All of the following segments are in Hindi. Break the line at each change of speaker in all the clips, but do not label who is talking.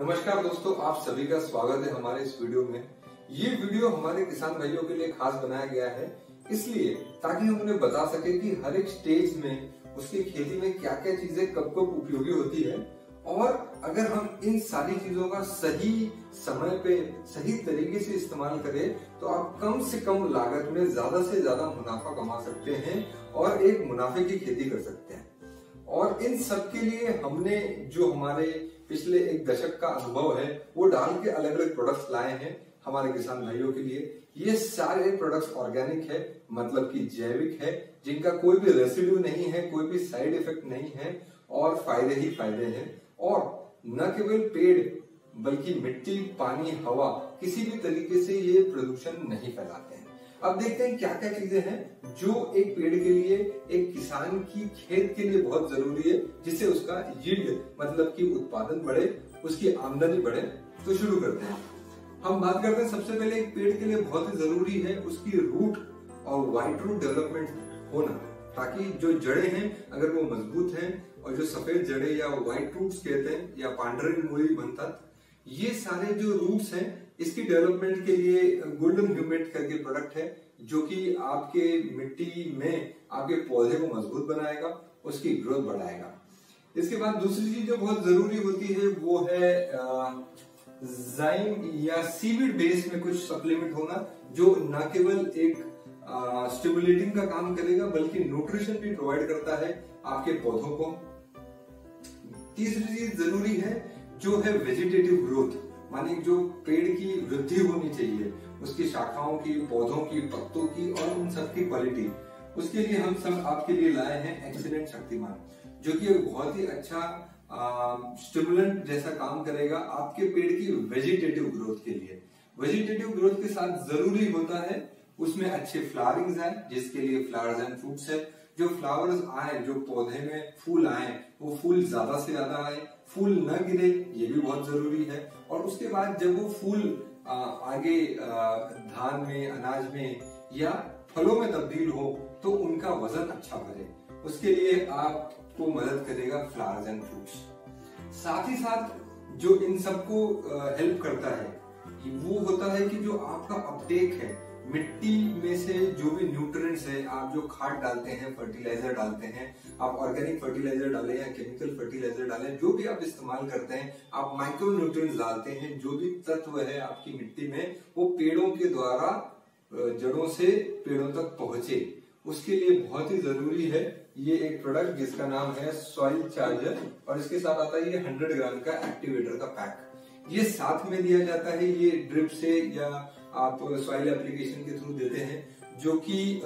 नमस्कार दोस्तों, आप सभी का स्वागत है हमारे इस वीडियो में। ये वीडियो हमारे किसान भाइयों के लिए खास बनाया गया है, इसलिए ताकि हम उन्हें बता सके कि हर एक स्टेज में उसकी खेती में क्या क्या चीज़ें कब कब उपयोगी होती है। और अगर हम इन सारी चीज़ों का सही समय पे, सही तरीके से इस्तेमाल करें तो आप कम से कम लागत में ज़्यादा से ज़्यादा मुनाफा कमा सकते हैं और एक मुनाफे की खेती कर सकते हैं। और इन सब के लिए हमने जो हमारे पिछले एक दशक का अनुभव है, वो डाल के अलग अलग प्रोडक्ट्स लाए हैं हमारे किसान भाइयों के लिए। ये सारे प्रोडक्ट्स ऑर्गेनिक है मतलब कि जैविक है, जिनका कोई भी रेसिड्यू नहीं है, कोई भी साइड इफ़ेक्ट नहीं है और फ़ायदे ही फ़ायदे हैं। और न केवल पेड़, बल्कि मिट्टी, पानी, हवा, किसी भी तरीके से ये प्रदूषण नहीं फैलाते हैं। अब देखते हैं क्या क्या चीज़ें हैं जो एक पेड़ के लिए, एक किसान की खेत के लिए बहुत ज़रूरी है, जिससे उसका यील्ड मतलब कि उत्पादन बढ़े, उसकी आमदनी बढ़े। तो शुरू करते हैं। हम बात करते हैं सबसे पहले एक पेड़ के लिए बहुत ही ज़रूरी है उसकी रूट और व्हाइट रूट डेवलपमेंट होना, ताकि जो जड़े हैं, अगर वो मज़बूत हैं और जो सफ़ेद जड़े या व्हाइट रूट्स कहते हैं, या पांडरे मूली बनता ये सारे जो रूट्स हैं इसकी डेवलपमेंट के लिए गोल्डन ह्यूमेट करके प्रोडक्ट है, जो कि आपके मिट्टी में आपके पौधे को मज़बूत बनाएगा, उसकी ग्रोथ बढ़ाएगा। इसके बाद दूसरी चीज़ जो बहुत ज़रूरी होती है, वो है जाइम या सीविड बेस में कुछ सप्लीमेंट होना, जो न केवल एक स्टिमुलेटिंग का काम करेगा, बल्कि न्यूट्रिशन भी प्रोवाइड करता है आपके पौधों को। तीसरी चीज़ ज़रूरी है, जो है वेजिटेटिव ग्रोथ मानी जो पेड़ की वृद्धि होनी चाहिए, उसकी शाखाओं की, पौधों की, पत्तों की और उन सब की क्वालिटी उसके लिए हम सब आपके लिए लाए हैं एक्सीडेंट शक्तिमान, जो कि बहुत ही अच्छा स्टिमुलेंट जैसा काम करेगा आपके पेड़ की वेजिटेटिव ग्रोथ के लिए। वेजिटेटिव ग्रोथ के साथ ज़रूरी होता है, उसमें अच्छे फ्लावरिंग्स आए जिसके लिए फ्लावर्स एंड फ्रूट्स है जो फ्लावर्स आए जो पौधे में फूल आए वो फूल ज़्यादा से ज़्यादा आए फूल न गिरे ये भी बहुत ज़रूरी है। और उसके बाद जब वो फूल आ, आगे धान में अनाज में या फलों में तब्दील हो तो उनका वज़न अच्छा बढ़े। उसके लिए आपको मदद करेगा फ्लावर्स एंड फ्रूट्स साथ ही साथ जो इन सबको हेल्प करता है वो होता है कि जो आपका अपटेक है मिट्टी में से जो भी न्यूट्रिएंट्स है, आप जो खाद डालते हैं फर्टिलाइज़र डालते हैं, आप ऑर्गेनिक फर्टिलाइज़र डालें या केमिकल फर्टिलाइज़र डालें, जो भी आप इस्तेमाल करते हैं, आप माइक्रो न्यूट्रिएंट्स डालते हैं, जो भी तत्व है आपकी मिट्टी में, वो पेड़ों के द्वारा जड़ों से पेड़ों तक पहुँचे। उसके लिए बहुत ही ज़रूरी है, ये एक प्रोडक्ट जिसका नाम है सॉइल चार्जर और इसके साथ आता है ये हंड्रेड ग्राम का एक्टिवेटर का पैक ये साथ में दिया जाता है, ये ड्रिप से या आप सॉइल एप्लीकेशन के थ्रू देते हैं, जो कि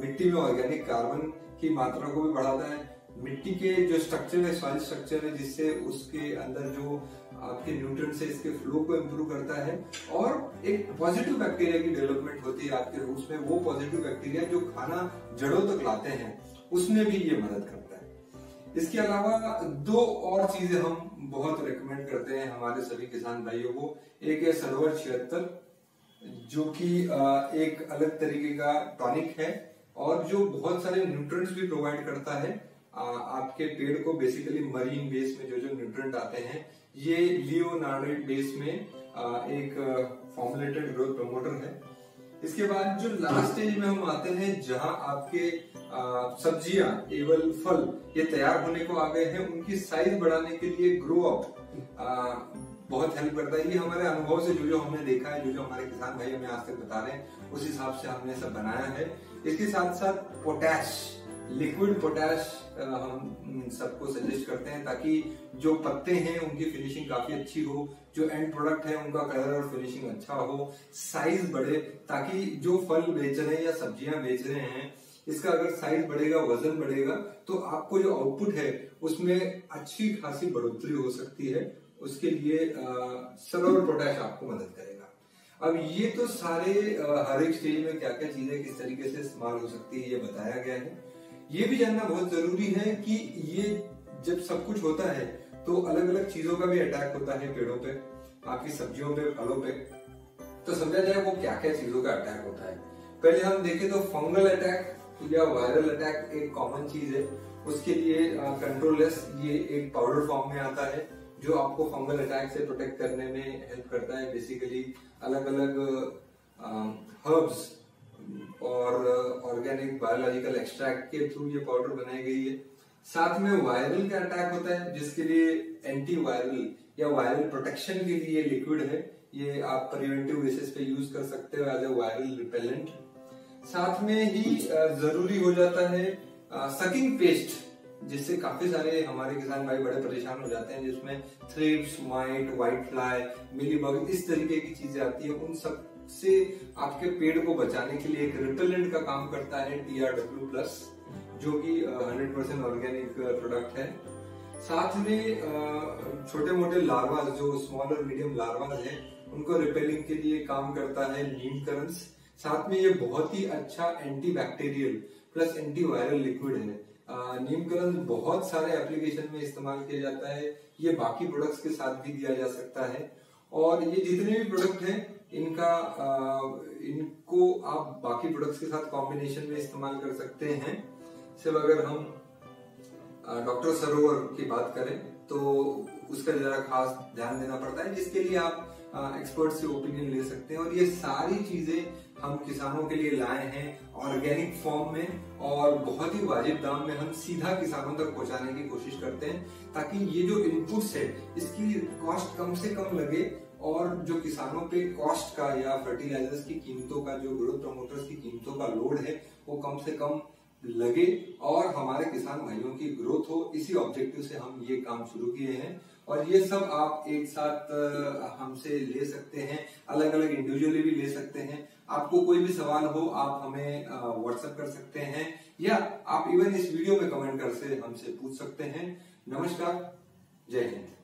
मिट्टी में ऑर्गेनिक कार्बन की मात्रा को भी बढ़ाता है। मिट्टी के जो स्ट्रक्चर है सॉइल स्ट्रक्चर है, जिससे उसके अंदर जो आपके न्यूट्रिएंट्स है, इसके फ्लो को इम्प्रूव करता है। और एक पॉजिटिव बैक्टीरिया की डेवलपमेंट होती है आपके रूट्स में, वो पॉजिटिव बैक्टीरिया जो खाना जड़ों तक लाते हैं, उसमें भी ये मदद करता है। इसके अलावा दो और चीज़ें हम बहुत रिकमेंड करते हैं हमारे सभी किसान भाइयों को। एक है सरोवर छिहत्तर जो कि एक अलग तरीके का टॉनिक है और जो बहुत सारे न्यूट्रिएंट्स भी प्रोवाइड करता है आपके पेड़ को बेसिकली मरीन बेस में जो जो न्यूट्रिएंट आते हैं, ये लियोनार्डेट बेस में एक फॉर्मुलेटेड ग्रोथ प्रमोटर है। इसके बाद जो लास्ट स्टेज में हम आते हैं, जहाँ आपके सब्ज़ियाँ, एवल फल ये तैयार होने को आ गए हैं, उनकी साइज़ बढ़ाने के लिए ग्रो अप बहुत हेल्प करता है। ये हमारे अनुभव से जो जो हमने देखा है, जो जो हमारे किसान भाई हमें आज तक बता रहे हैं, उस हिसाब से हमने सब बनाया है। इसके साथ साथ पोटैश लिक्विड पोटैश हम सबको सजेस्ट करते हैं ताकि जो पत्ते हैं, उनकी फिनिशिंग काफ़ी अच्छी हो, जो एंड प्रोडक्ट है, उनका कलर और फिनिशिंग अच्छा हो साइज़ बढ़े, ताकि जो फल बेच रहे हैं या सब्ज़ियाँ बेच रहे हैं, इसका अगर साइज़ बढ़ेगा, वज़न बढ़ेगा तो आपको जो आउटपुट है, उसमें अच्छी खासी बढ़ोतरी हो सकती है। उसके लिए सरोवर पोटैश आपको मदद करेगा। अब ये तो सारे हर एक स्टेज में क्या क्या चीज़ें किस तरीके से इस्तेमाल हो सकती है, ये बताया गया है। ये भी जानना बहुत ज़रूरी है कि ये जब सब कुछ होता है तो अलग अलग चीज़ों का भी अटैक होता है पेड़ों पे, आपकी सब्जियों पे, फलों पे। तो समझा जाए वो क्या क्या चीज़ों का अटैक होता है। पहले हम देखें तो फंगल अटैक या वायरल अटैक एक कॉमन चीज़ है। उसके लिए कंट्रोललेस ये एक पाउडर फॉर्म में आता है। जो आपको फंगल अटैक से प्रोटेक्ट करने में हेल्प करता है बेसिकली अलग अलग हर्ब्स और ऑर्गेनिक बायोलॉजिकल एक्सट्रैक्ट के थ्रू ये पाउडर बनाई गई है। साथ में वायरल का अटैक होता है, जिसके लिए एंटी वायरल या वायरल प्रोटेक्शन के लिए लिक्विड है। ये आप प्रिवेंटिव बेसिस पे यूज़ कर सकते हो एज ए वायरल रिपेलेंट साथ में ही ज़रूरी हो जाता है सकिंग पेस्ट जिससे काफ़ी सारे हमारे किसान भाई बड़े परेशान हो जाते हैं, जिसमें thrips mite white fly mealy bug इस तरीके की चीज़ें आती है। उन सबसे आपके पेड़ को बचाने के लिए एक रिपेलेंट का काम करता है टी आर डब्ल्यू प्लस जो कि हंड्रेड परसेंट ऑर्गेनिक प्रोडक्ट है। साथ में छोटे मोटे लार्वा जो स्मॉल और मीडियम लार्वा है, उनको रिपेलिंग के लिए काम करता है नीम करंस साथ में ये बहुत ही अच्छा anti bacterial plus anti viral liquid है। नीमकरण बहुत सारे एप्लीकेशन में इस्तेमाल किया जाता है। ये बाकी प्रोडक्ट्स के साथ भी दिया जा सकता है। और ये जितने भी प्रोडक्ट हैं इनका आ, इनको आप बाकी प्रोडक्ट्स के साथ कॉम्बिनेशन में इस्तेमाल कर सकते हैं। सिर्फ़ अगर हम डॉक्टर सरोवर की बात करें तो उसका जरा खास ध्यान देना पड़ता है जिसके लिए आप एक्सपर्ट से ओपिनियन ले सकते हैं। और ये सारी चीज़ें हम किसानों के लिए लाए हैं ऑर्गेनिक फॉर्म में और बहुत ही वाजिब दाम में हम सीधा किसानों तक पहुँचाने की कोशिश करते हैं ताकि ये जो इनपुट्स है, इसकी कॉस्ट कम से कम लगे और जो किसानों पे कॉस्ट का या फर्टिलाइजर्स की कीमतों का, जो ग्रोथ प्रमोटर्स की कीमतों का लोड है, वो कम से कम लगे और हमारे किसान भाइयों की ग्रोथ हो। इसी ऑब्जेक्टिव से हम ये काम शुरू किए हैं। और ये सब आप एक साथ हमसे ले सकते हैं अलग अलग इंडिविजुअली भी ले सकते हैं। आपको कोई भी सवाल हो, आप हमें व्हाट्सएप कर सकते हैं, या आप इवन इस वीडियो में कमेंट कर से हमसे पूछ सकते हैं। नमस्कार, जय हिंद।